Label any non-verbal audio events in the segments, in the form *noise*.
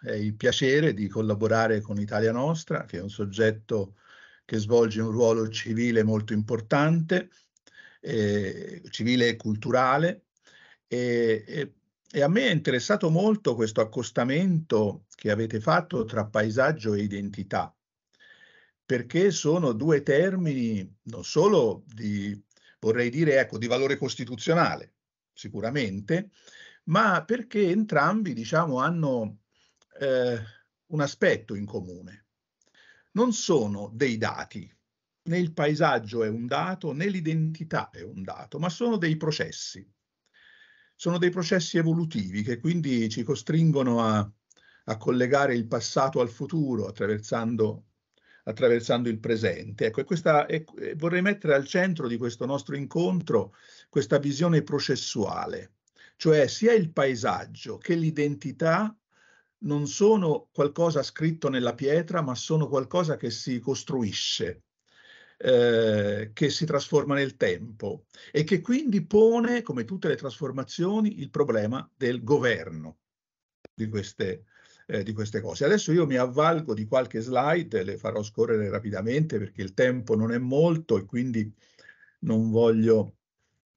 È il piacere di collaborare con Italia Nostra, che è un soggetto che svolge un ruolo civile molto importante, eh, civile e culturale, e, e, e, a me è interessato molto questo accostamento che avete fatto tra paesaggio e identità, perché sono due termini non solo di, vorrei dire, ecco, di valore costituzionale, sicuramente, ma perché entrambi, diciamo, hanno eh, un aspetto in comune. Non sono dei dati, né il paesaggio è un dato, né l'identità è un dato, ma sono dei processi. Sono dei processi evolutivi che quindi ci costringono a, a collegare il passato al futuro attraversando, attraversando il presente. Ecco, e vorrei mettere al centro di questo nostro incontro questa visione processuale, cioè sia il paesaggio che l'identità non sono qualcosa scritto nella pietra, ma sono qualcosa che si costruisce, eh, che si trasforma nel tempo e che quindi pone, come tutte le trasformazioni, il problema del governo di queste, eh, di queste cose. Adesso io mi avvalgo di qualche slide, le farò scorrere rapidamente perché il tempo non è molto e quindi non voglio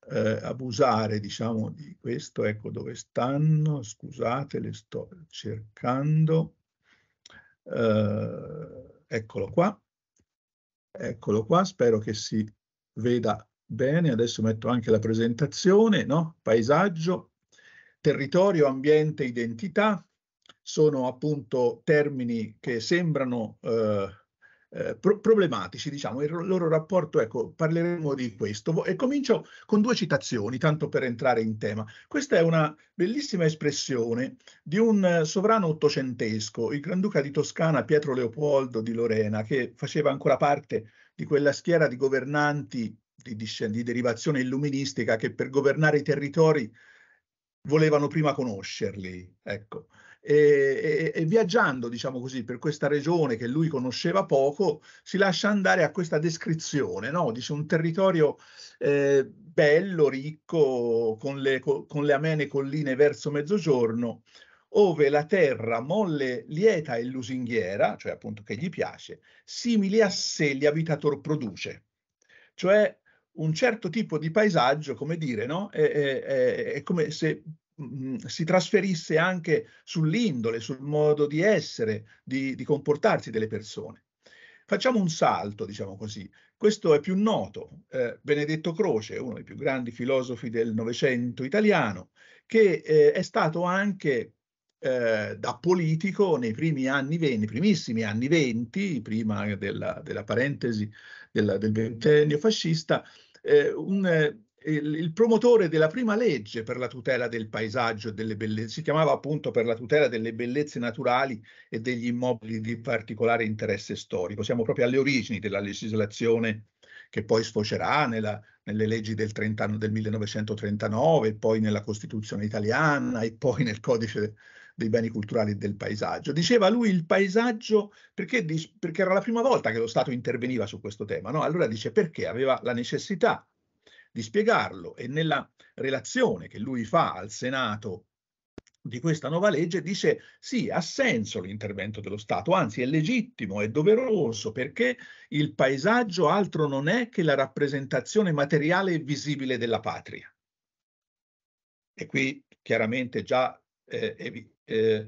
eh, abusare, diciamo, di questo. Ecco dove stanno, scusate, le sto cercando. Eh, eccolo qua. Eccolo qua, spero che si veda bene. Adesso metto anche la presentazione, no? Paesaggio, territorio, ambiente, identità. Sono appunto termini che sembrano eh, eh, pro problematici, diciamo, il loro rapporto, ecco, parleremo di questo. E comincio con due citazioni, tanto per entrare in tema. Questa è una bellissima espressione di un sovrano ottocentesco, il Granduca di Toscana Pietro Leopoldo di Lorena, che faceva ancora parte di quella schiera di governanti di, di, di derivazione illuministica che per governare i territori volevano prima conoscerli. Ecco e, e, e, viaggiando, diciamo così, per questa regione che lui conosceva poco, si lascia andare a questa descrizione, no? Dice un territorio eh, bello, ricco, con le, con le amene colline verso mezzogiorno, ove la terra molle lieta e lusinghiera, cioè appunto che gli piace, simili a sé gli abitator produce. Cioè un certo tipo di paesaggio, come dire, no? È, è, è come se Mm, si trasferisse anche sull'indole, sul modo di essere, di, di, comportarsi delle persone. Facciamo un salto, diciamo così. Questo è più noto, eh, Benedetto Croce, uno dei più grandi filosofi del Novecento italiano, che eh, è stato anche eh, da politico nei primi anni nei primissimi anni venti, prima della, della parentesi della, del ventennio fascista, eh, un il, promotore della prima legge per la tutela del paesaggio e delle bellezze, si chiamava appunto per la tutela delle bellezze naturali e degli immobili di particolare interesse storico. Siamo proprio alle origini della legislazione che poi sfocerà nella, nelle leggi del, 30, del 1939, poi nella Costituzione italiana e poi nel codice dei beni culturali e del paesaggio. Diceva lui il paesaggio perché, perché era la prima volta che lo Stato interveniva su questo tema, no? Allora dice perché aveva la necessità di spiegarlo e nella relazione che lui fa al Senato di questa nuova legge dice sì, ha senso l'intervento dello Stato, anzi è legittimo, è doveroso perché il paesaggio altro non è che la rappresentazione materiale e visibile della patria. E qui chiaramente già eh, eh,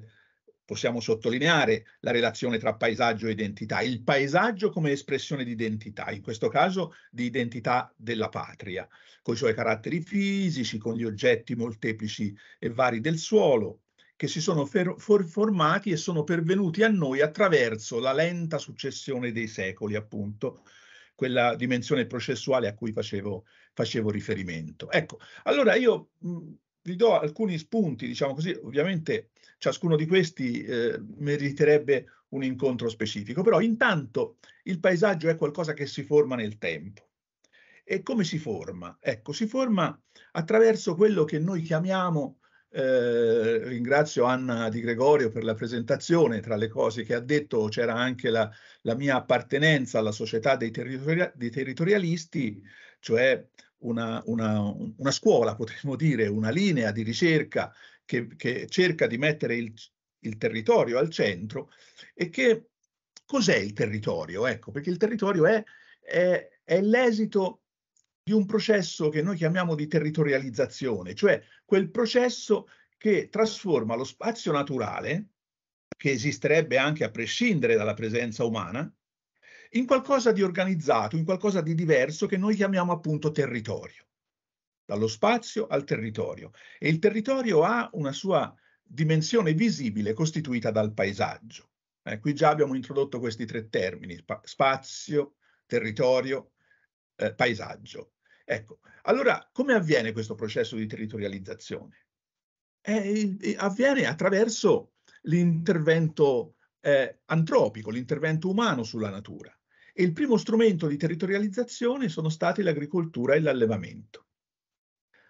possiamo sottolineare la relazione tra paesaggio e identità. Il paesaggio come espressione di identità, in questo caso di identità della patria, con i suoi caratteri fisici, con gli oggetti molteplici e vari del suolo, che si sono for formati e sono pervenuti a noi attraverso la lenta successione dei secoli, appunto, quella dimensione processuale a cui facevo, facevo riferimento. Ecco, allora io mh, vi do alcuni spunti, diciamo così, ovviamente ciascuno di questi eh, meriterebbe un incontro specifico, però intanto il paesaggio è qualcosa che si forma nel tempo. E come si forma? Ecco, si forma attraverso quello che noi chiamiamo, eh, ringrazio Anna Di Gregorio per la presentazione, tra le cose che ha detto c'era anche la, la mia appartenenza alla società dei, territori dei territorialisti, cioè una, una, una, scuola, potremmo dire, una linea di ricerca che, che cerca di mettere il, il territorio al centro e che cos'è il territorio? Ecco, perché il territorio è, è, è l'esito di un processo che noi chiamiamo di territorializzazione, cioè quel processo che trasforma lo spazio naturale, che esisterebbe anche a prescindere dalla presenza umana, in qualcosa di organizzato, in qualcosa di diverso che noi chiamiamo appunto territorio, dallo spazio al territorio. E il territorio ha una sua dimensione visibile costituita dal paesaggio. Eh, qui già abbiamo introdotto questi tre termini, spazio, territorio, eh, paesaggio. Ecco, allora come avviene questo processo di territorializzazione? Eh, avviene attraverso l'intervento eh, antropico, l'intervento umano sulla natura. E il primo strumento di territorializzazione sono stati l'agricoltura e l'allevamento.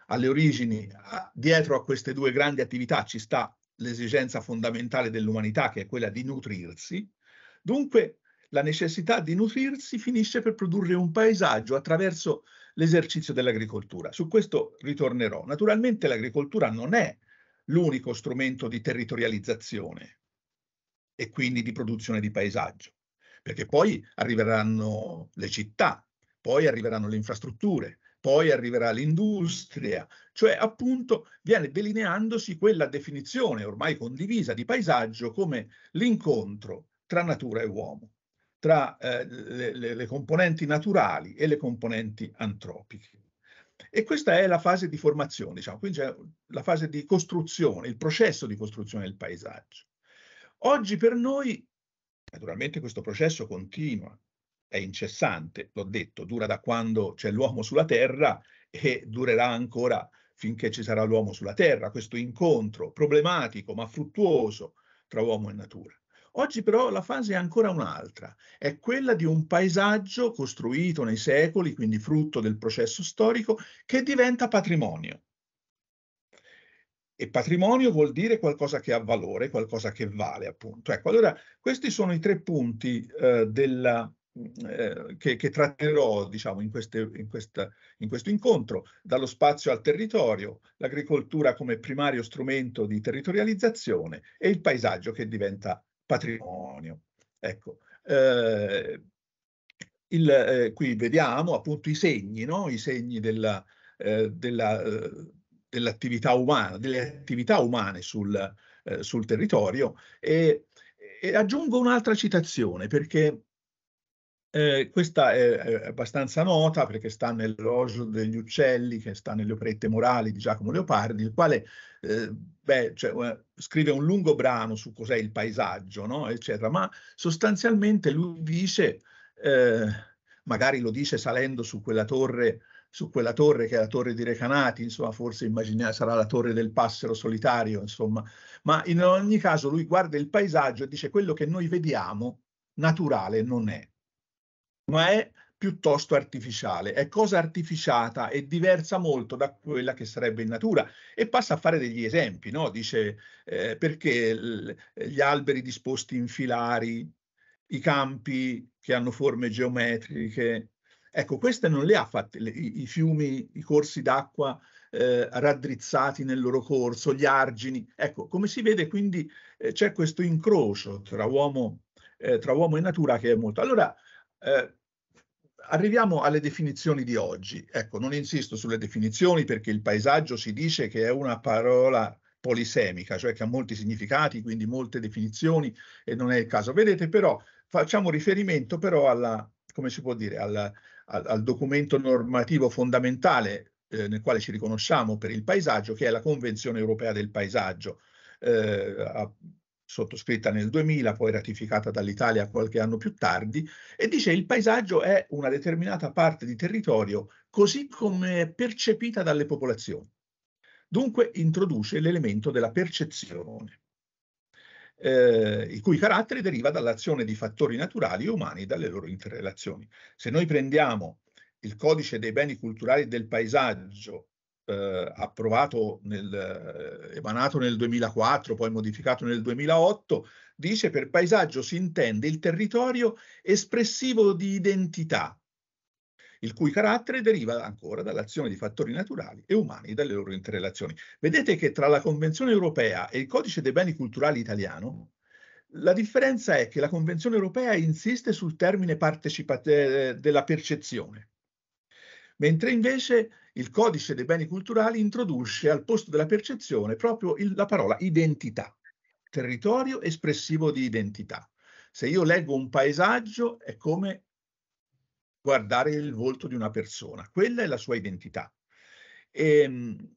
Alle origini, dietro a queste due grandi attività ci sta l'esigenza fondamentale dell'umanità, che è quella di nutrirsi. Dunque, la necessità di nutrirsi finisce per produrre un paesaggio attraverso l'esercizio dell'agricoltura. Su questo ritornerò. Naturalmente l'agricoltura non è l'unico strumento di territorializzazione e quindi di produzione di paesaggio, perché poi arriveranno le città, poi arriveranno le infrastrutture, poi arriverà l'industria, cioè appunto viene delineandosi quella definizione ormai condivisa di paesaggio come l'incontro tra natura e uomo tra eh, le, le, le, componenti naturali e le componenti antropiche. E questa è la fase di formazione, diciamo, quindi c'è la fase di costruzione, il processo di costruzione del paesaggio. Oggi per noi, naturalmente questo processo continua, è incessante, l'ho detto, dura da quando c'è l'uomo sulla Terra e durerà ancora finché ci sarà l'uomo sulla Terra, questo incontro problematico ma fruttuoso tra uomo e natura. Oggi però la fase è ancora un'altra, è quella di un paesaggio costruito nei secoli, quindi frutto del processo storico, che diventa patrimonio. E patrimonio vuol dire qualcosa che ha valore, qualcosa che vale, appunto. Ecco, allora questi sono i tre punti eh, della, eh, che, che, tratterò diciamo, in, queste, in, questa, in, questo incontro, dallo spazio al territorio, l'agricoltura come primario strumento di territorializzazione e il paesaggio che diventa patrimonio. Ecco, eh, il, eh, qui vediamo appunto i segni, no? i segni della, eh, della, eh, dell'attività umana, delle attività umane sul, eh, sul territorio e, e aggiungo un'altra citazione perché eh, questa è, abbastanza nota perché sta nell'Elogio degli uccelli, che sta nelle operette morali di Giacomo Leopardi, il quale eh, beh, cioè, scrive un lungo brano su cos'è il paesaggio, no? eccetera, ma sostanzialmente lui dice, eh, magari lo dice salendo su quella torre su quella torre che è la torre di Recanati, insomma, forse immagina, sarà la torre del passero solitario, insomma, ma in ogni caso lui guarda il paesaggio e dice quello che noi vediamo naturale non è ma è piuttosto artificiale, è cosa artificiata e diversa molto da quella che sarebbe in natura. E passa a fare degli esempi, no? dice eh, perché gli alberi disposti in filari, i campi che hanno forme geometriche, ecco queste non le ha fatte, le, i, fiumi, i corsi d'acqua eh, raddrizzati nel loro corso, gli argini, ecco come si vede quindi eh, c'è questo incrocio tra uomo, eh, tra uomo e natura che è molto... Allora, eh, arriviamo alle definizioni di oggi. Ecco, non insisto sulle definizioni perché il paesaggio si dice che è una parola polisemica, cioè che ha molti significati, quindi molte definizioni e non è il caso. Vedete però, facciamo riferimento però alla, come si può dire, al, al, al documento normativo fondamentale eh, nel quale ci riconosciamo per il paesaggio, che è la Convenzione Europea del Paesaggio, eh, sottoscritta nel 2000, poi ratificata dall'Italia qualche anno più tardi, e dice il paesaggio è una determinata parte di territorio così come percepita dalle popolazioni. Dunque introduce l'elemento della percezione, eh, il cui carattere deriva dall'azione di fattori naturali e umani e dalle loro interrelazioni. Se noi prendiamo il codice dei beni culturali del paesaggio eh, approvato nel, eh, emanato nel 2004, poi modificato nel 2008, dice per paesaggio si intende il territorio espressivo di identità, il cui carattere deriva ancora dall'azione di fattori naturali e umani e dalle loro interrelazioni. Vedete che tra la Convenzione europea e il Codice dei beni culturali italiano la differenza è che la Convenzione europea insiste sul termine partecipa- della percezione, mentre invece il Codice dei beni culturali introduce al posto della percezione proprio il, la parola identità, territorio espressivo di identità. Se io leggo un paesaggio è come guardare il volto di una persona, quella è la sua identità. E, ehm,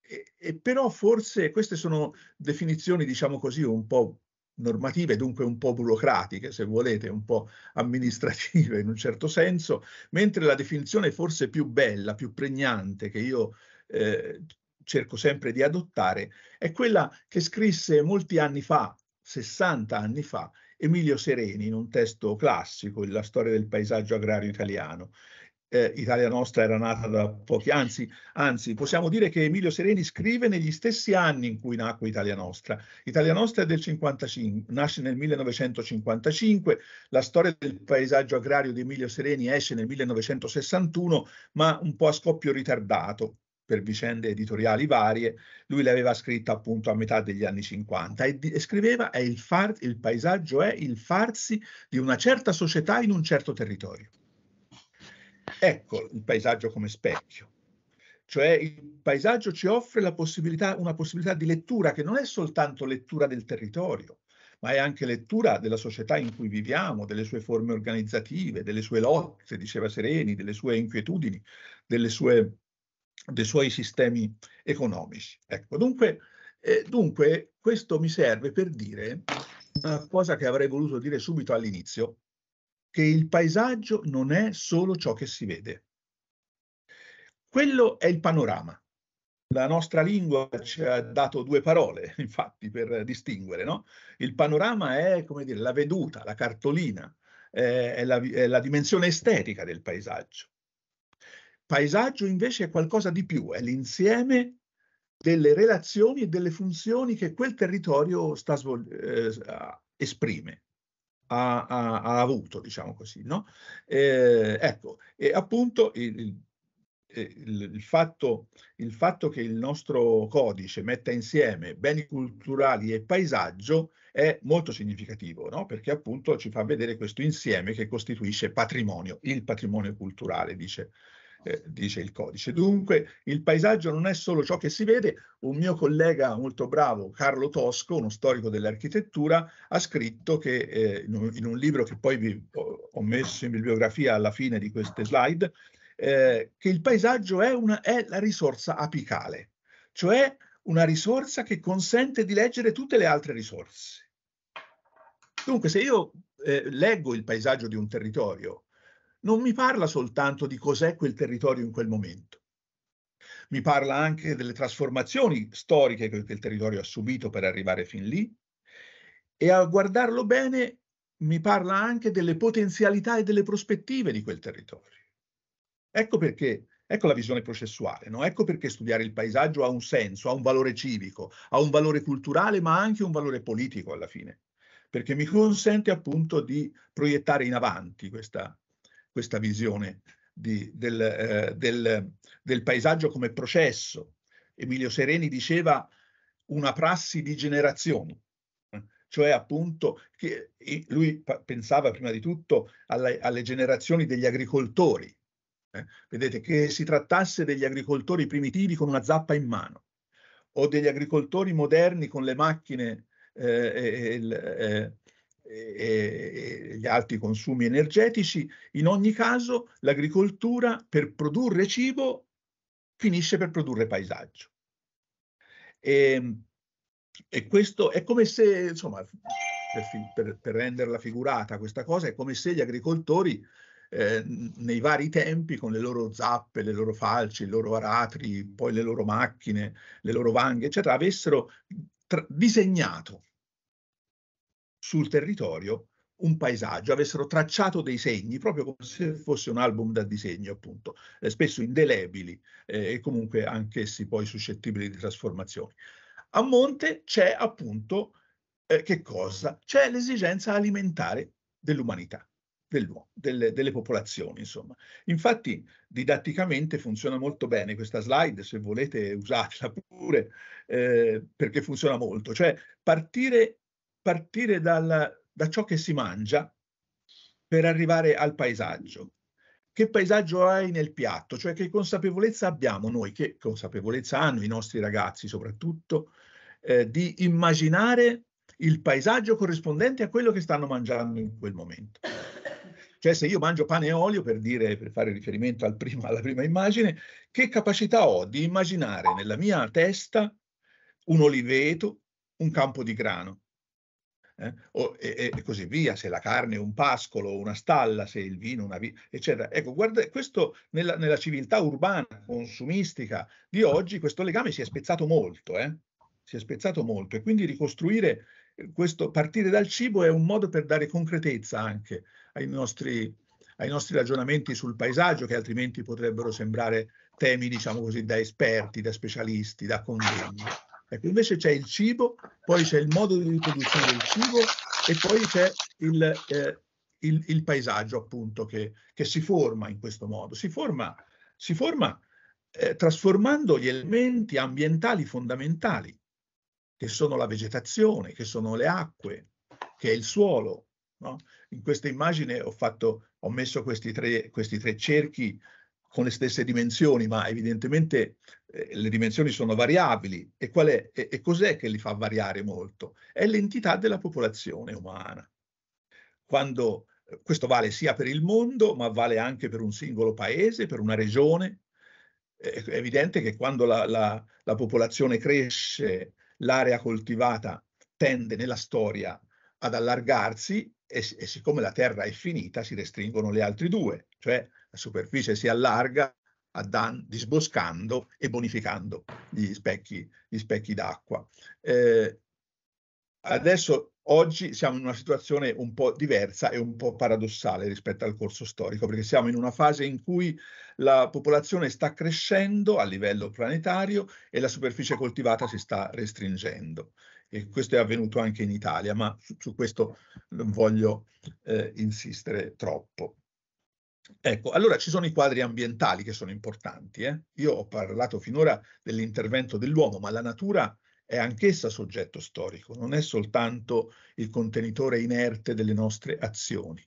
e, e però forse queste sono definizioni, diciamo così, un po' normative, dunque un po' burocratiche, se volete, un po' amministrative in un certo senso, mentre la definizione forse più bella, più pregnante che io eh, cerco sempre di adottare è quella che scrisse molti anni fa, 60 anni fa, Emilio Sereni in un testo classico, La storia del paesaggio agrario italiano, eh, Italia Nostra era nata da pochi, anzi, anzi, possiamo dire che Emilio Sereni scrive negli stessi anni in cui nacque Italia Nostra. Italia Nostra è del 55, nasce nel 1955, la storia del paesaggio agrario di Emilio Sereni esce nel 1961, ma un po' a scoppio ritardato per vicende editoriali varie, lui l'aveva scritta appunto a metà degli anni 50 e, e scriveva è il, far, il paesaggio è il farsi di una certa società in un certo territorio. Ecco il paesaggio come specchio. Cioè il paesaggio ci offre possibilità, una possibilità di lettura che non è soltanto lettura del territorio, ma è anche lettura della società in cui viviamo, delle sue forme organizzative, delle sue lotte, diceva Sereni, delle sue inquietudini, delle sue, dei suoi sistemi economici. Ecco, dunque, eh, dunque questo mi serve per dire una cosa che avrei voluto dire subito all'inizio, che il paesaggio non è solo ciò che si vede. Quello è il panorama. La nostra lingua ci ha dato due parole, *laughs* infatti, per distinguere. No? Il panorama è, come dire, la veduta, la cartolina, eh, è, la, è la dimensione estetica del paesaggio. Paesaggio invece è qualcosa di più, è l'insieme delle relazioni e delle funzioni che quel territorio svol- eh, esprime ha, ha, ha avuto, diciamo così. No? Eh, ecco, e appunto il, il, il, fatto, il fatto che il nostro codice metta insieme beni culturali e paesaggio è molto significativo, no? perché appunto ci fa vedere questo insieme che costituisce patrimonio, il patrimonio culturale, dice eh, dice il codice. Dunque il paesaggio non è solo ciò che si vede, un mio collega molto bravo, Carlo Tosco, uno storico dell'architettura, ha scritto che eh, in, un, in, un, libro che poi vi ho, messo in bibliografia alla fine di queste slide, eh, che il paesaggio è, una, è la risorsa apicale, cioè una risorsa che consente di leggere tutte le altre risorse. Dunque, se io eh, leggo il paesaggio di un territorio non mi parla soltanto di cos'è quel territorio in quel momento. Mi parla anche delle trasformazioni storiche che quel territorio ha subito per arrivare fin lì e a guardarlo bene mi parla anche delle potenzialità e delle prospettive di quel territorio. Ecco perché, ecco la visione processuale, no? ecco perché studiare il paesaggio ha un senso, ha un valore civico, ha un valore culturale, ma anche un valore politico alla fine, perché mi consente appunto di proiettare in avanti questa, questa visione di, del, eh, del, del paesaggio come processo. Emilio Sereni diceva una prassi di generazioni, cioè appunto che lui pensava prima di tutto alle, alle generazioni degli agricoltori. Eh? Vedete che si trattasse degli agricoltori primitivi con una zappa in mano o degli agricoltori moderni con le macchine eh, e, e, e, gli alti consumi energetici, in ogni caso l'agricoltura per produrre cibo finisce per produrre paesaggio. E, ehm, e questo è come se, insomma, per, per, per, renderla figurata questa cosa, è come se gli agricoltori eh, nei vari tempi con le loro zappe, le loro falci, i loro aratri, poi le loro macchine, le loro vanghe, eccetera, avessero disegnato sul territorio un paesaggio, avessero tracciato dei segni, proprio come se fosse un album da disegno, appunto, eh, spesso indelebili eh, e comunque anch'essi poi suscettibili di trasformazioni. A monte c'è appunto eh, che cosa? C'è l'esigenza alimentare dell'umanità. dell'uomo, delle, delle, popolazioni, insomma. Infatti, didatticamente funziona molto bene questa slide, se volete usatela pure, eh, perché funziona molto. Cioè, partire, partire dal, da ciò che si mangia per arrivare al paesaggio. Che paesaggio hai nel piatto? Cioè, che consapevolezza abbiamo noi, che consapevolezza hanno i nostri ragazzi soprattutto, eh, di immaginare il paesaggio corrispondente a quello che stanno mangiando in quel momento. Cioè se io mangio pane e olio, per, dire, per fare riferimento al prima, alla prima immagine, che capacità ho di immaginare nella mia testa un oliveto, un campo di grano, eh? o, e, e, così via, se la carne è un pascolo, una stalla, se il vino, una via, eccetera. Ecco, guarda, questo nella, nella, civiltà urbana, consumistica di oggi, questo legame si è spezzato molto, eh? si è spezzato molto e quindi ricostruire questo, partire dal cibo è un modo per dare concretezza anche ai nostri, ai nostri ragionamenti sul paesaggio che altrimenti potrebbero sembrare temi, diciamo così, da esperti, da specialisti, da convegni. Ecco, invece c'è il cibo, poi c'è il modo di riproduzione del cibo e poi c'è il, eh, il, il, paesaggio appunto che, che, si forma in questo modo. Si forma, si forma eh, trasformando gli elementi ambientali fondamentali che sono la vegetazione, che sono le acque, che è il suolo. No? In questa immagine ho, fatto, ho messo questi tre, questi tre, cerchi con le stesse dimensioni, ma evidentemente eh, le dimensioni sono variabili. E, è, e, e cos'è che li fa variare molto? È l'entità della popolazione umana. Quando, questo vale sia per il mondo, ma vale anche per un singolo paese, per una regione. È evidente che quando la, la, la popolazione cresce l'area coltivata tende nella storia ad allargarsi e, e, siccome la terra è finita si restringono le altre due, cioè la superficie si allarga disboscando e bonificando gli specchi, specchi d'acqua. Eh, adesso oggi siamo in una situazione un po' diversa e un po' paradossale rispetto al corso storico, perché siamo in una fase in cui la popolazione sta crescendo a livello planetario e la superficie coltivata si sta restringendo. E questo è avvenuto anche in Italia, ma su, su questo non voglio eh, insistere troppo. Ecco, allora ci sono i quadri ambientali che sono importanti. Eh? Io ho parlato finora dell'intervento dell'uomo, ma la natura è anch'essa soggetto storico, non è soltanto il contenitore inerte delle nostre azioni.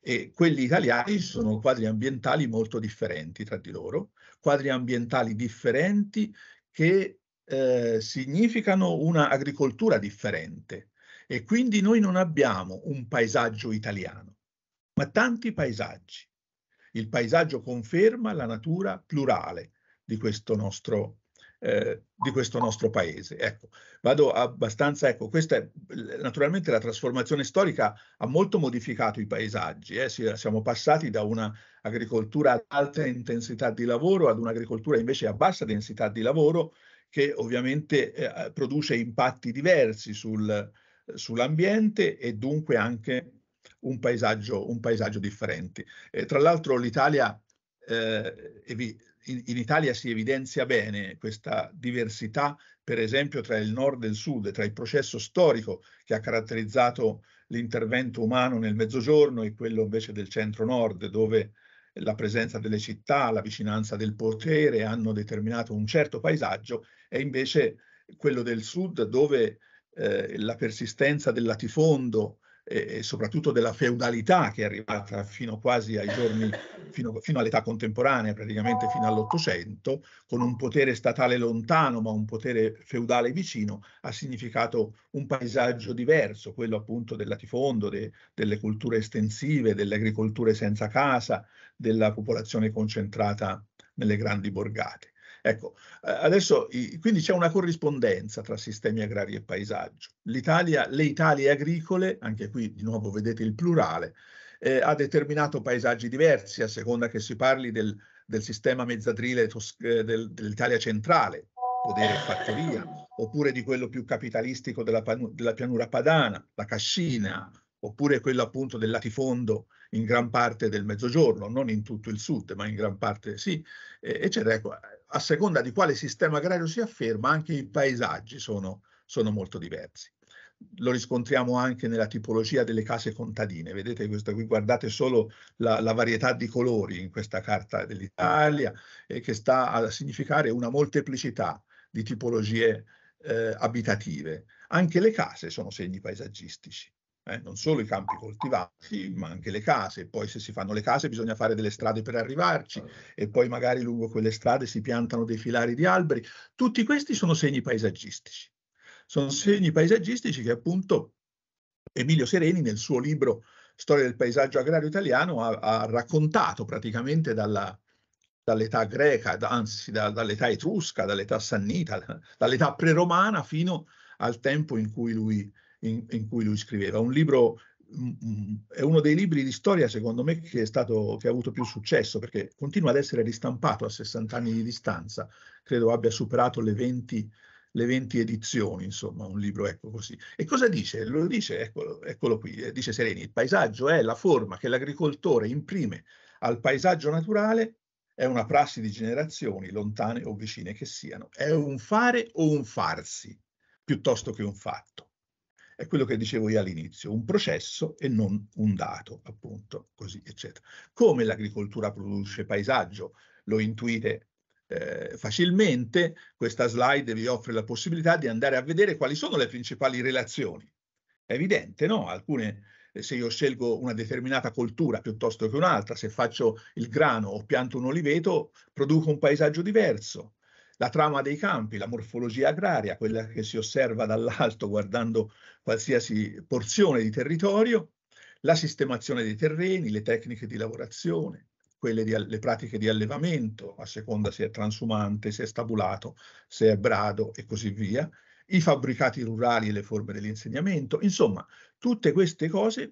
E quelli italiani sono quadri ambientali molto differenti tra di loro, quadri ambientali differenti che eh, significano una agricoltura differente e quindi noi non abbiamo un paesaggio italiano, ma tanti paesaggi. Il paesaggio conferma la natura plurale di questo nostro eh, di questo nostro paese. Ecco, vado abbastanza, ecco, questa è, naturalmente la trasformazione storica ha molto modificato i paesaggi, eh? siamo passati da un'agricoltura ad alta intensità di lavoro ad un'agricoltura invece a bassa densità di lavoro che ovviamente eh, produce impatti diversi sul, sull'ambiente e dunque anche un paesaggio, un paesaggio differente. Eh, tra l'altro l'Italia eh, in, in, Italia si evidenzia bene questa diversità, per esempio, tra il nord e il sud, tra il processo storico che ha caratterizzato l'intervento umano nel mezzogiorno e quello invece del centro-nord, dove la presenza delle città, la vicinanza del potere hanno determinato un certo paesaggio, e invece quello del sud, dove eh, la persistenza del latifondo e soprattutto della feudalità che è arrivata fino quasi ai giorni, *laughs* fino, fino all'età contemporanea, praticamente fino all'Ottocento, con un potere statale lontano ma un potere feudale vicino, ha significato un paesaggio diverso, quello appunto del latifondo, de, delle culture estensive, delle agricolture senza casa, della popolazione concentrata nelle grandi borgate. Ecco, adesso quindi c'è una corrispondenza tra sistemi agrari e paesaggio. L'Italia, le Italie agricole, anche qui di nuovo vedete il plurale, eh, ha determinato paesaggi diversi a seconda che si parli del, del sistema mezzadrile eh, del, dell'Italia centrale, podere e fattoria, oppure di quello più capitalistico della, della pianura padana, la cascina, oppure quello appunto del latifondo in gran parte del mezzogiorno, non in tutto il sud, ma in gran parte sì, eccetera. Ecco, a seconda di quale sistema agrario si afferma, anche i paesaggi sono, sono molto diversi. lo riscontriamo anche nella tipologia delle case contadine. Vedete questa qui, guardate solo la, la varietà di colori in questa carta dell'Italia, eh, che sta a significare una molteplicità di tipologie eh, abitative. Anche le case sono segni paesaggistici. Eh, non solo i campi coltivati, ma anche le case. Poi se si fanno le case bisogna fare delle strade per arrivarci e poi magari lungo quelle strade si piantano dei filari di alberi. Tutti questi sono segni paesaggistici. Sono segni paesaggistici che appunto Emilio Sereni nel suo libro Storia del paesaggio agrario italiano ha, ha raccontato praticamente dalla, dall'età greca, anzi da, dall'età etrusca, dall'età sannita, *laughs* dall'età preromana fino al tempo in cui lui in, in cui lui scriveva. Un libro mm, mm, è uno dei libri di storia, secondo me, che, è stato, che ha avuto più successo, perché continua ad essere ristampato a 60 anni di distanza. Credo abbia superato le 20, le 20 edizioni, insomma, un libro ecco così. E cosa dice? Lo dice, eccolo, eccolo qui, eh, dice Sereni, il paesaggio è la forma che l'agricoltore imprime al paesaggio naturale, è una prassi di generazioni, lontane o vicine che siano. È un fare o un farsi, piuttosto che un fatto è quello che dicevo io all'inizio, un processo e non un dato, appunto, così, eccetera. Come l'agricoltura produce paesaggio, lo intuite eh, facilmente, questa slide vi offre la possibilità di andare a vedere quali sono le principali relazioni. È evidente, no? Alcune, eh, se io scelgo una determinata coltura piuttosto che un'altra, se faccio il grano o pianto un oliveto, produco un paesaggio diverso la trama dei campi, la morfologia agraria, quella che si osserva dall'alto guardando qualsiasi porzione di territorio, la sistemazione dei terreni, le tecniche di lavorazione, quelle di, le pratiche di allevamento, a seconda se è transumante, se è stabulato, se è brado e così via, i fabbricati rurali e le forme dell'insegnamento, insomma, tutte queste cose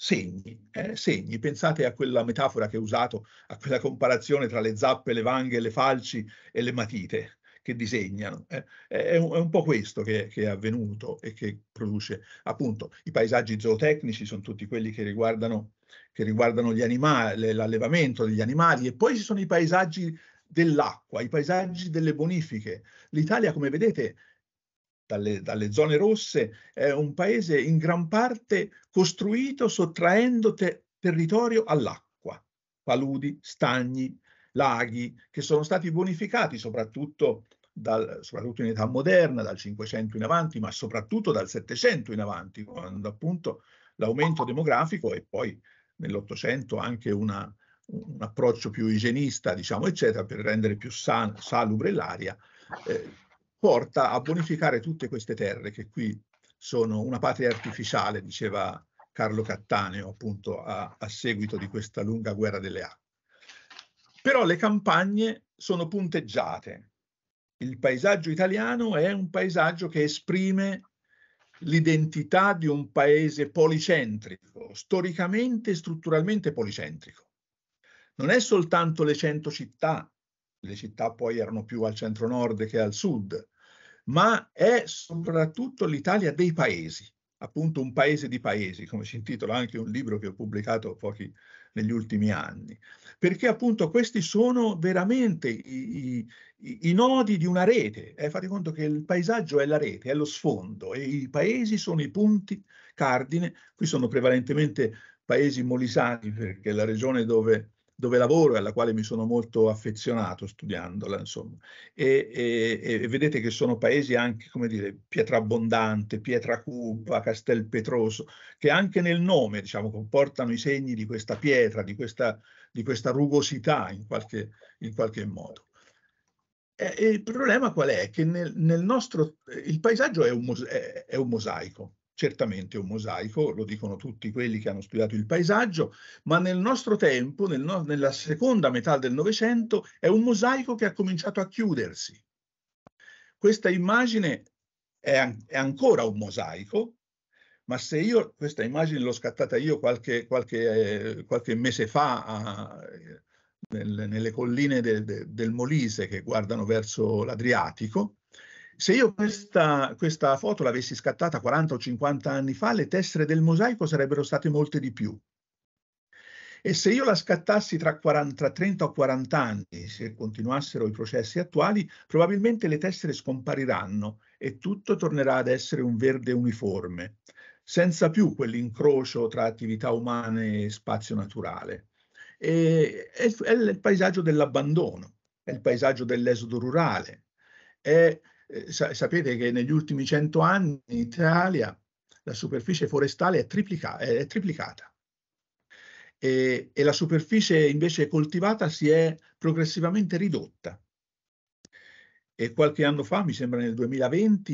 segni, eh, segni. Pensate a quella metafora che ho usato, a quella comparazione tra le zappe, le vanghe, le falci e le matite che disegnano. Eh. È, un, è, un, po' questo che, che, è avvenuto e che produce appunto i paesaggi zootecnici, sono tutti quelli che riguardano, che riguardano gli animali, l'allevamento degli animali e poi ci sono i paesaggi dell'acqua, i paesaggi delle bonifiche. L'Italia, come vedete, dalle, dalle, zone rosse, è un paese in gran parte costruito sottraendo te, territorio all'acqua, paludi, stagni, laghi, che sono stati bonificati soprattutto, dal, soprattutto in età moderna, dal 500 in avanti, ma soprattutto dal 700 in avanti, quando appunto l'aumento demografico e poi nell'Ottocento anche una, un approccio più igienista, diciamo, eccetera, per rendere più san, salubre l'aria, eh, porta a bonificare tutte queste terre che qui sono una patria artificiale, diceva Carlo Cattaneo appunto a, a seguito di questa lunga guerra delle acque. Però le campagne sono punteggiate. Il paesaggio italiano è un paesaggio che esprime l'identità di un paese policentrico, storicamente e strutturalmente policentrico. Non è soltanto le cento città le città poi erano più al centro-nord che al sud, ma è soprattutto l'Italia dei paesi, appunto un paese di paesi, come si intitola anche un libro che ho pubblicato pochi negli ultimi anni, perché appunto questi sono veramente i, i, i nodi di una rete. Eh, fate conto che il paesaggio è la rete, è lo sfondo e i paesi sono i punti cardine. Qui sono prevalentemente paesi molisani perché è la regione dove dove lavoro e alla quale mi sono molto affezionato studiandola, insomma. E, e, e vedete che sono paesi anche, come dire, Pietrabondante, Pietracupa, Castelpetroso, che anche nel nome, diciamo, comportano i segni di questa pietra, di questa, di questa rugosità in qualche, in qualche modo. E, il problema qual è? Che nel, nel nostro, il paesaggio è un, è, è un mosaico, certamente un mosaico, lo dicono tutti quelli che hanno studiato il paesaggio, ma nel nostro tempo, nel no, nella seconda metà del Novecento, è un mosaico che ha cominciato a chiudersi. Questa immagine è, è ancora un mosaico, ma se io questa immagine l'ho scattata io qualche, qualche, eh, qualche mese fa a, nel, nelle colline de, de, del Molise che guardano verso l'Adriatico, se io questa, questa foto l'avessi scattata 40 o 50 anni fa, le tessere del mosaico sarebbero state molte di più. E se io la scattassi tra, 40, tra 30 o 40 anni, se continuassero i processi attuali, probabilmente le tessere scompariranno e tutto tornerà ad essere un verde uniforme, senza più quell'incrocio tra attività umane e spazio naturale. E, è, è il paesaggio dell'abbandono, è il paesaggio dell'esodo rurale. È, eh, sapete che negli ultimi cento anni in Italia la superficie forestale è, triplica, è triplicata e, e la superficie invece coltivata si è progressivamente ridotta e qualche anno fa, mi sembra nel 2020,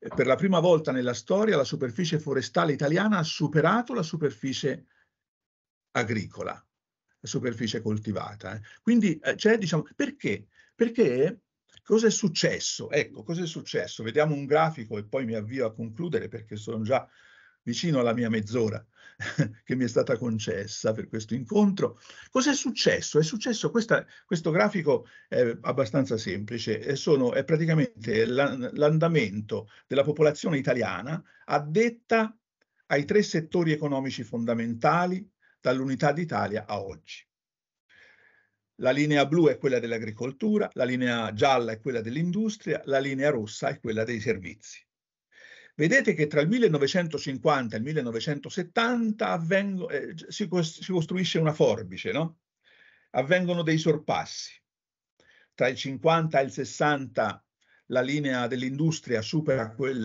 eh, per la prima volta nella storia la superficie forestale italiana ha superato la superficie agricola, la superficie coltivata. Eh. Quindi eh, c'è, diciamo, perché? Perché cosa è successo? Ecco, cosa è successo? Vediamo un grafico e poi mi avvio a concludere perché sono già vicino alla mia mezz'ora *laughs* che mi è stata concessa per questo incontro. Cos'è successo? È successo, questa, questo grafico è abbastanza semplice, è, sono, è praticamente l'andamento della popolazione italiana addetta ai tre settori economici fondamentali dall'unità d'Italia a oggi. La linea blu è quella dell'agricoltura, la linea gialla è quella dell'industria, la linea rossa è quella dei servizi. Vedete che tra il 1950 e il 1970 avvengo, eh, si, si, costruisce una forbice, no? avvengono dei sorpassi. Tra il 50 e il 60 la linea dell'industria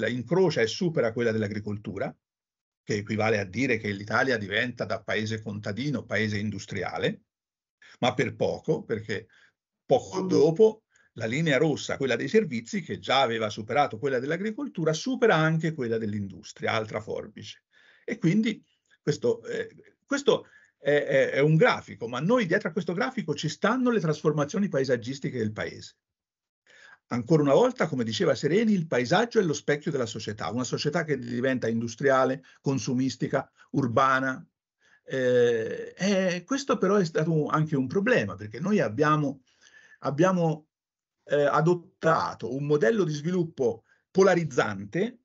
incrocia e supera quella dell'agricoltura, che equivale a dire che l'Italia diventa da paese contadino paese industriale, ma per poco, perché poco dopo la linea rossa, quella dei servizi, che già aveva superato quella dell'agricoltura, supera anche quella dell'industria, altra forbice. E quindi questo, eh, questo è, è, è, un grafico, ma noi dietro a questo grafico ci stanno le trasformazioni paesaggistiche del paese. Ancora una volta, come diceva Sereni, il paesaggio è lo specchio della società, una società che diventa industriale, consumistica, urbana. Eh, questo però è stato anche un problema, perché noi abbiamo, abbiamo eh, adottato un modello di sviluppo polarizzante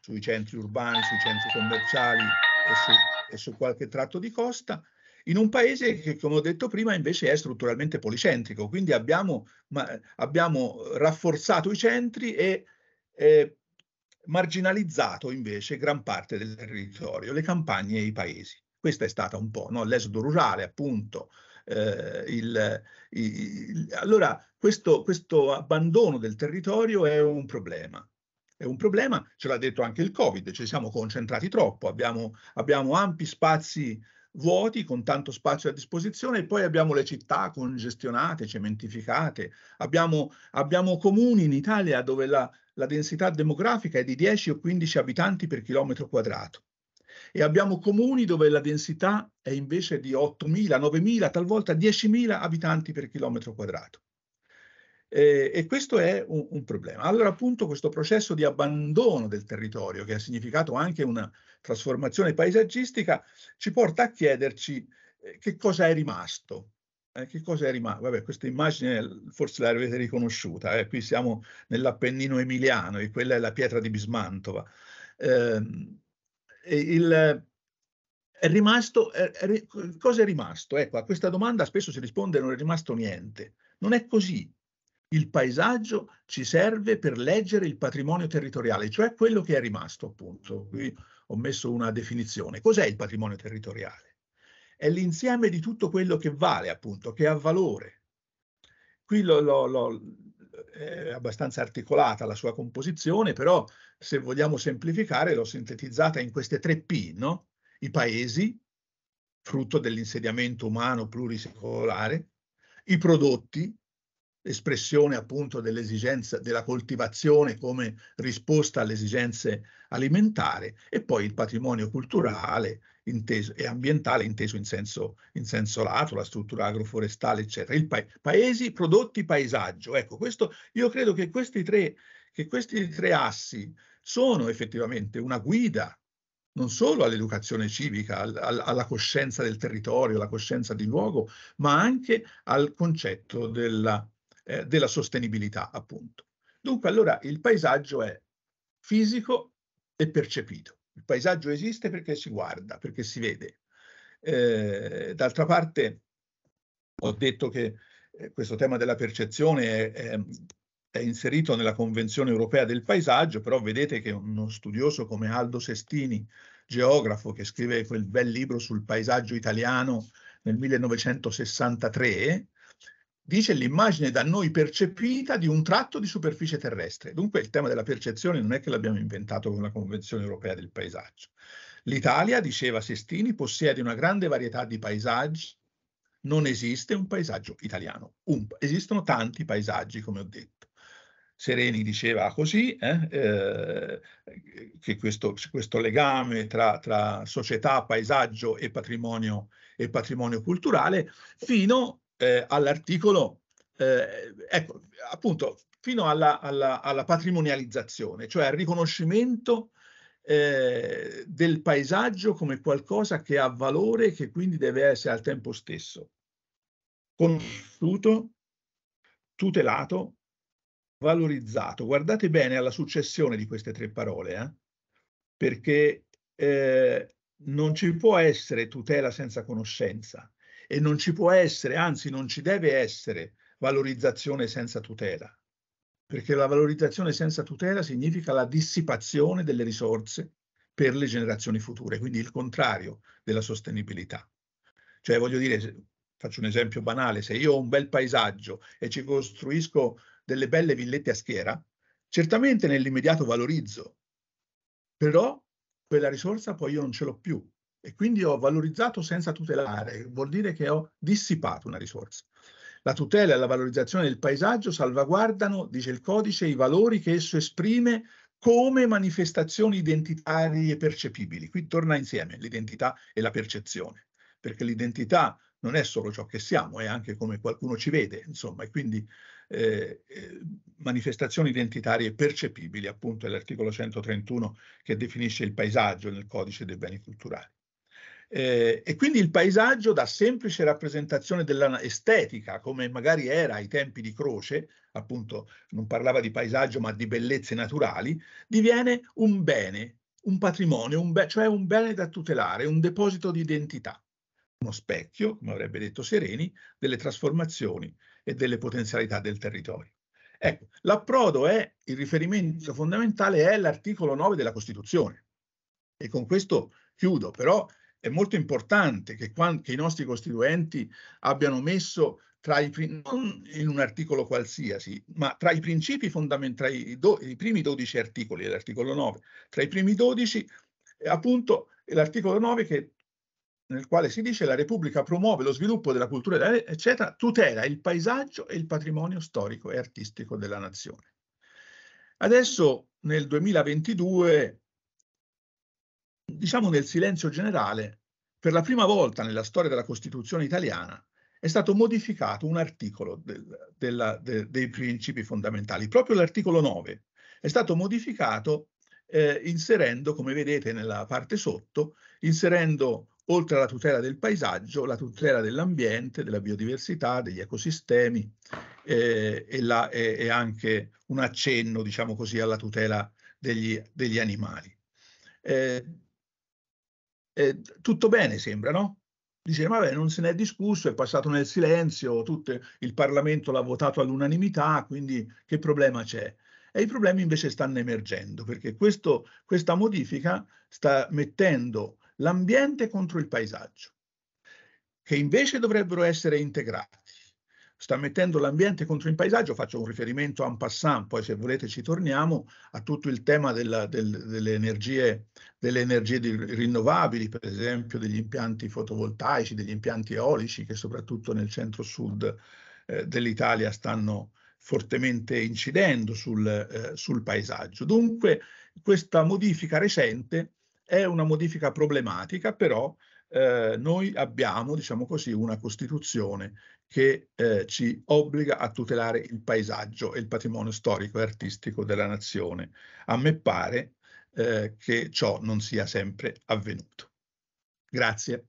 sui centri urbani, sui centri commerciali e su, e su qualche tratto di costa, in un paese che, come ho detto prima, invece è strutturalmente policentrico. Quindi abbiamo, ma, abbiamo rafforzato i centri e eh, marginalizzato invece gran parte del territorio, le campagne e i paesi. Questa è stata un po' no? l'esodo rurale, appunto, eh, il, il, allora questo, questo abbandono del territorio è un problema. È un problema, ce l'ha detto anche il Covid, ci siamo concentrati troppo, abbiamo, abbiamo ampi spazi vuoti con tanto spazio a disposizione e poi abbiamo le città congestionate, cementificate, abbiamo, abbiamo comuni in Italia dove la, la, densità demografica è di 10 o 15 abitanti per chilometro quadrato e abbiamo comuni dove la densità è invece di 8.000, 9.000, talvolta 10.000 abitanti per chilometro quadrato. E questo è un, un, problema. Allora appunto questo processo di abbandono del territorio, che ha significato anche una trasformazione paesaggistica, ci porta a chiederci eh, che cosa è rimasto. Eh, che cosa è rimasto? Vabbè, questa immagine forse l'avete riconosciuta, eh. qui siamo nell'Appennino emiliano e quella è la pietra di Bismantova. Ehm, il, è rimasto, è, è, cosa è rimasto? Ecco, a questa domanda spesso si risponde non è rimasto niente. Non è così. Il paesaggio ci serve per leggere il patrimonio territoriale, cioè quello che è rimasto, appunto. Qui ho messo una definizione. Cos'è il patrimonio territoriale? È l'insieme di tutto quello che vale, appunto, che ha valore. Qui lo, lo, lo, è abbastanza articolata la sua composizione, però se vogliamo semplificare l'ho sintetizzata in queste tre P, no? I paesi, frutto dell'insediamento umano plurisecolare, i prodotti, espressione appunto dell'esigenza della coltivazione come risposta alle esigenze alimentari e poi il patrimonio culturale inteso, e ambientale inteso in senso, in senso lato, la struttura agroforestale, eccetera. Il pa paesi, prodotti, paesaggio. Ecco, questo, io credo che questi tre, che questi tre assi sono effettivamente una guida non solo all'educazione civica, al, al, alla coscienza del territorio, alla coscienza di luogo, ma anche al concetto della, eh, della sostenibilità, appunto. Dunque, allora, il paesaggio è fisico e percepito. Il paesaggio esiste perché si guarda, perché si vede. Eh, d'altra parte, ho detto che eh, questo tema della percezione è, è, è inserito nella Convenzione europea del paesaggio, però vedete che uno studioso come Aldo Sestini, geografo che scrive quel bel libro sul paesaggio italiano nel 1963, dice l'immagine da noi percepita di un tratto di superficie terrestre. Dunque il tema della percezione non è che l'abbiamo inventato con la Convenzione europea del paesaggio. L'Italia, diceva Sestini, possiede una grande varietà di paesaggi, non esiste un paesaggio italiano, un, esistono tanti paesaggi, come ho detto. Sereni diceva così, eh, eh, che questo, questo legame tra, tra, società, paesaggio e patrimonio, e patrimonio culturale, fino eh, all'articolo, eh, ecco, appunto, fino alla, alla, alla, patrimonializzazione, cioè al riconoscimento eh, del paesaggio come qualcosa che ha valore e che quindi deve essere al tempo stesso conosciuto, tutelato valorizzato. Guardate bene alla successione di queste tre parole, eh? perché eh, non ci può essere tutela senza conoscenza e non ci può essere, anzi non ci deve essere valorizzazione senza tutela, perché la valorizzazione senza tutela significa la dissipazione delle risorse per le generazioni future, quindi il contrario della sostenibilità. Cioè voglio dire, faccio un esempio banale, se io ho un bel paesaggio e ci costruisco delle belle villette a schiera, certamente nell'immediato valorizzo, però quella risorsa poi io non ce l'ho più e quindi ho valorizzato senza tutelare, vuol dire che ho dissipato una risorsa. La tutela e la valorizzazione del paesaggio salvaguardano, dice il codice, i valori che esso esprime come manifestazioni identitarie percepibili. Qui torna insieme l'identità e la percezione, perché l'identità non è solo ciò che siamo, è anche come qualcuno ci vede, insomma, e quindi eh, eh, manifestazioni identitarie percepibili, appunto è l'articolo 131 che definisce il paesaggio nel codice dei beni culturali. Eh, e quindi il paesaggio da semplice rappresentazione dell'estetica, come magari era ai tempi di Croce, appunto non parlava di paesaggio ma di bellezze naturali, diviene un bene, un patrimonio, un be cioè un bene da tutelare, un deposito di identità uno specchio, come avrebbe detto Sereni, delle trasformazioni e delle potenzialità del territorio. Ecco, l'approdo è, il riferimento fondamentale è l'articolo 9 della Costituzione. E con questo chiudo, però è molto importante che, che i nostri costituenti abbiano messo tra i, non in un articolo qualsiasi, ma tra i principi fondamentali, i, i primi 12 articoli dell'articolo 9, tra i primi 12, appunto, l'articolo 9 che nel quale si dice la Repubblica promuove lo sviluppo della cultura, eccetera, tutela il paesaggio e il patrimonio storico e artistico della nazione. Adesso, nel 2022, diciamo nel silenzio generale, per la prima volta nella storia della Costituzione italiana è stato modificato un articolo del, della, de, dei principi fondamentali, proprio l'articolo 9 è stato modificato eh, inserendo, come vedete nella parte sotto, inserendo oltre alla tutela del paesaggio, la tutela dell'ambiente, della biodiversità, degli ecosistemi eh, e, la, e, e, anche un accenno, diciamo così, alla tutela degli, degli animali. Eh, eh, tutto bene sembra, no? Dice, vabbè, non se ne è discusso, è passato nel silenzio, tutto, il Parlamento l'ha votato all'unanimità, quindi che problema c'è? E i problemi invece stanno emergendo, perché questo, questa modifica sta mettendo l'ambiente contro il paesaggio, che invece dovrebbero essere integrati. Sta mettendo l'ambiente contro il paesaggio, faccio un riferimento en passant, poi se volete ci torniamo, a tutto il tema della, del, delle energie, delle energie rinnovabili, per esempio degli impianti fotovoltaici, degli impianti eolici, che soprattutto nel centro-sud eh, dell'Italia stanno fortemente incidendo sul, eh, sul paesaggio. Dunque questa modifica recente è una modifica problematica, però eh, noi abbiamo, diciamo così, una Costituzione che eh, ci obbliga a tutelare il paesaggio e il patrimonio storico e artistico della nazione. A me pare eh, che ciò non sia sempre avvenuto. Grazie.